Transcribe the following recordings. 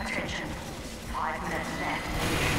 Attention. Five minutes left.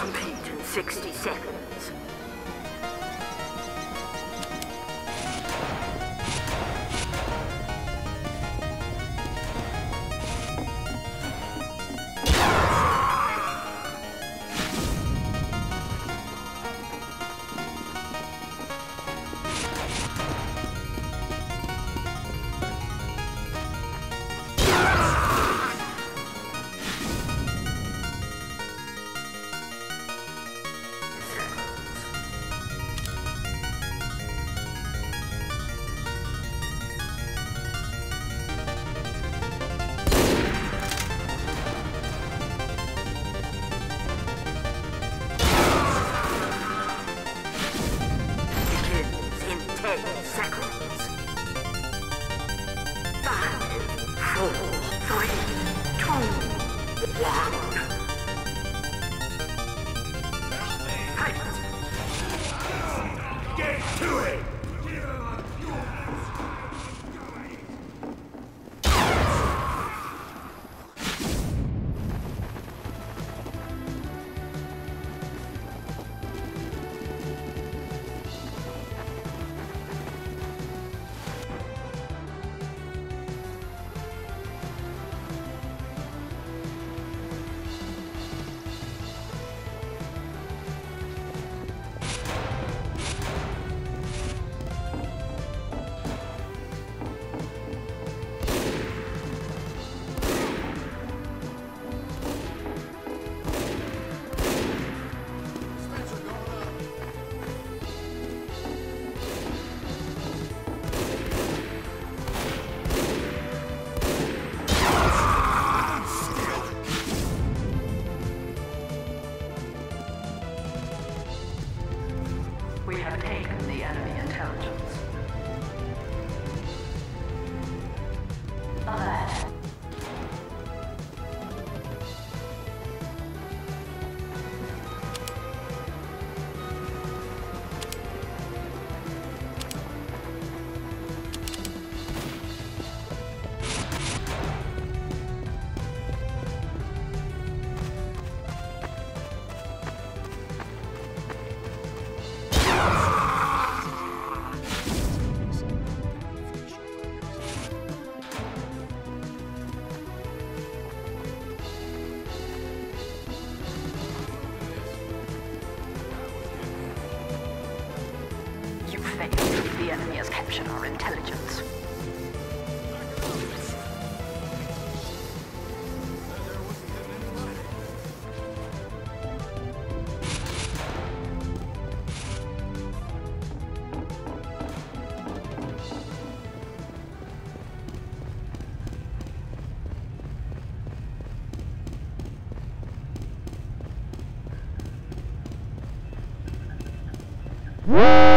Compete in 60 seconds. Get to it! Woo!